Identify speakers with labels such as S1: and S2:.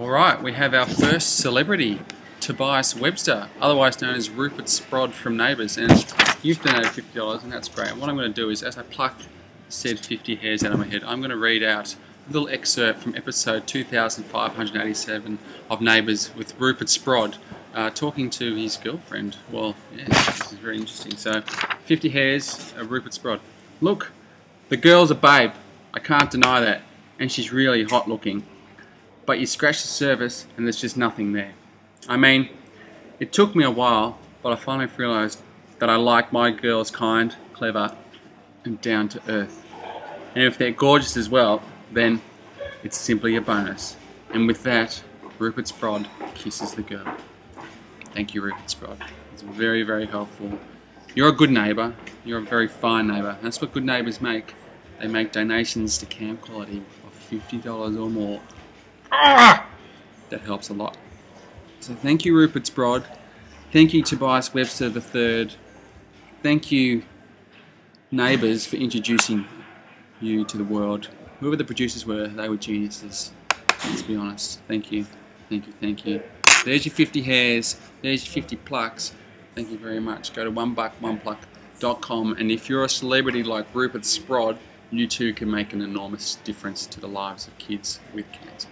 S1: Alright, we have our first celebrity, Tobias Webster, otherwise known as Rupert Sprod from Neighbours. And you've donated $50 and that's great. What I'm going to do is, as I pluck said 50 hairs out of my head, I'm going to read out a little excerpt from episode 2587 of Neighbours with Rupert Sprod uh, talking to his girlfriend. Well, yeah, this is very interesting. So, 50 hairs of Rupert Sprod. Look, the girl's a babe. I can't deny that. And she's really hot looking but you scratch the surface and there's just nothing there. I mean, it took me a while, but I finally realised that I like my girls kind, clever, and down to earth. And if they're gorgeous as well, then it's simply a bonus. And with that, Rupert Sprod kisses the girl. Thank you, Rupert Sprod. It's very, very helpful. You're a good neighbour. You're a very fine neighbour. That's what good neighbours make. They make donations to Camp Quality of $50 or more. Ah! That helps a lot. So thank you, Rupert Sprod. Thank you, Tobias Webster III. Thank you, Neighbours, for introducing you to the world. Whoever the producers were, they were geniuses. Let's be honest. Thank you. Thank you. Thank you. There's your 50 hairs. There's your 50 plucks. Thank you very much. Go to onebuck1pluck.com and if you're a celebrity like Rupert Sprod, you too can make an enormous difference to the lives of kids with cancer.